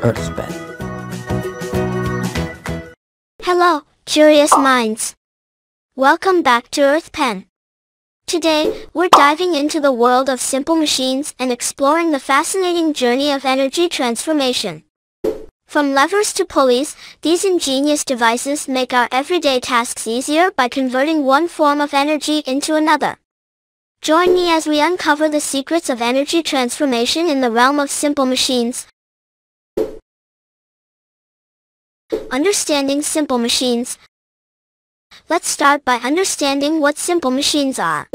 EarthPen. Hello, curious minds. Welcome back to EarthPen. Today, we're diving into the world of simple machines and exploring the fascinating journey of energy transformation. From levers to pulleys, these ingenious devices make our everyday tasks easier by converting one form of energy into another. Join me as we uncover the secrets of energy transformation in the realm of simple machines. Understanding simple machines. Let's start by understanding what simple machines are.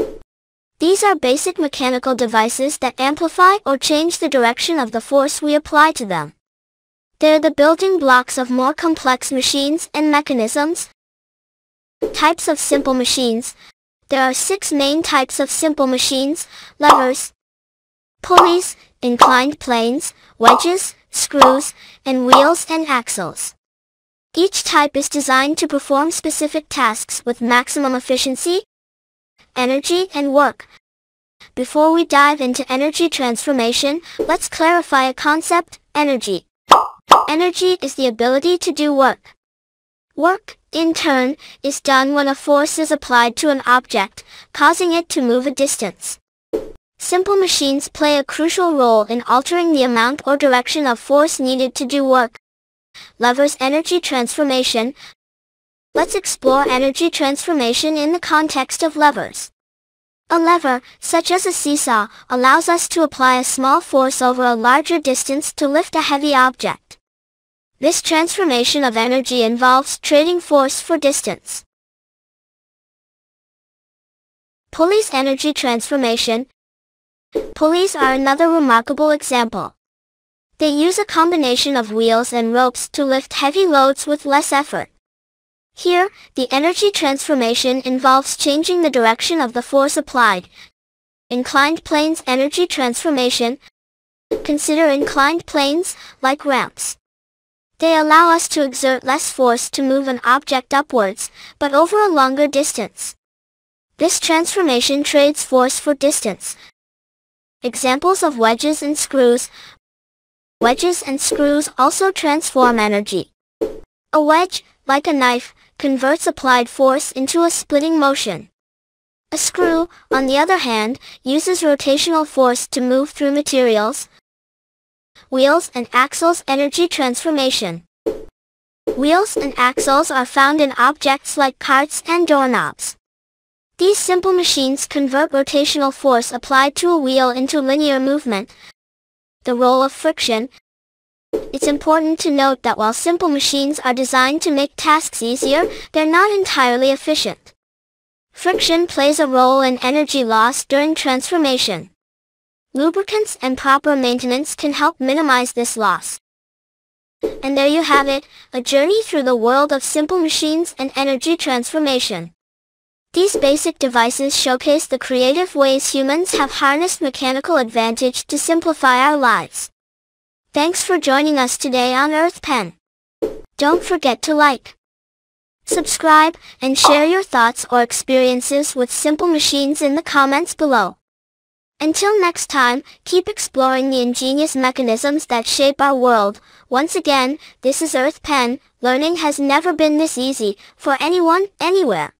These are basic mechanical devices that amplify or change the direction of the force we apply to them. They're the building blocks of more complex machines and mechanisms. Types of simple machines. There are six main types of simple machines, levers, pulleys, inclined planes, wedges, screws, and wheels and axles. Each type is designed to perform specific tasks with maximum efficiency, energy, and work. Before we dive into energy transformation, let's clarify a concept, energy. Energy is the ability to do work. Work, in turn, is done when a force is applied to an object, causing it to move a distance. Simple machines play a crucial role in altering the amount or direction of force needed to do work. Levers energy transformation. Let's explore energy transformation in the context of levers. A lever, such as a seesaw, allows us to apply a small force over a larger distance to lift a heavy object. This transformation of energy involves trading force for distance. Pulleys energy transformation. Pulleys are another remarkable example. They use a combination of wheels and ropes to lift heavy loads with less effort. Here, the energy transformation involves changing the direction of the force applied. Inclined planes energy transformation. Consider inclined planes, like ramps. They allow us to exert less force to move an object upwards, but over a longer distance. This transformation trades force for distance. Examples of wedges and screws. Wedges and screws also transform energy. A wedge, like a knife, converts applied force into a splitting motion. A screw, on the other hand, uses rotational force to move through materials, wheels and axles energy transformation. Wheels and axles are found in objects like carts and doorknobs. These simple machines convert rotational force applied to a wheel into linear movement. The role of friction. It's important to note that while simple machines are designed to make tasks easier, they're not entirely efficient. Friction plays a role in energy loss during transformation. Lubricants and proper maintenance can help minimize this loss. And there you have it, a journey through the world of simple machines and energy transformation. These basic devices showcase the creative ways humans have harnessed mechanical advantage to simplify our lives. Thanks for joining us today on EarthPen. Don't forget to like, subscribe, and share your thoughts or experiences with simple machines in the comments below. Until next time, keep exploring the ingenious mechanisms that shape our world. Once again, this is Earth Pen. Learning has never been this easy, for anyone, anywhere.